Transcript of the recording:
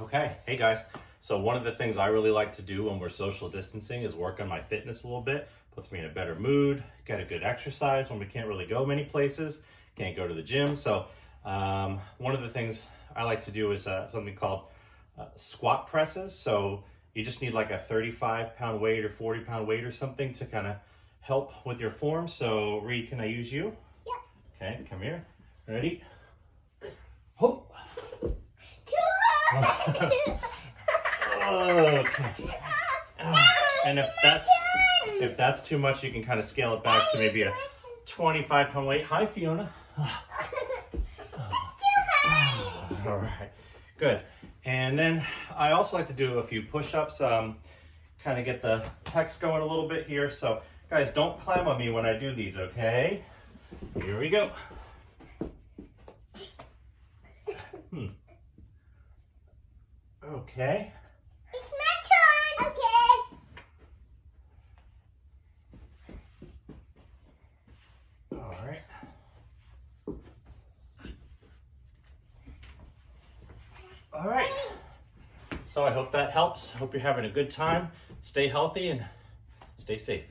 Okay, hey guys. So one of the things I really like to do when we're social distancing is work on my fitness a little bit. Puts me in a better mood, get a good exercise when we can't really go many places, can't go to the gym. So um, one of the things I like to do is uh, something called uh, squat presses. So you just need like a 35 pound weight or 40 pound weight or something to kind of help with your form. So Reed, can I use you? Yeah. Okay, come here. Ready? Hope. Okay. And if that's if that's too much, you can kind of scale it back to maybe a 25 pound weight. Hi, Fiona. All right, good. And then I also like to do a few push-ups, um, kind of get the pecs going a little bit here. So guys, don't climb on me when I do these, okay? Here we go. Okay. It's my turn. Okay. All right. All right. So I hope that helps. Hope you're having a good time. Stay healthy and stay safe.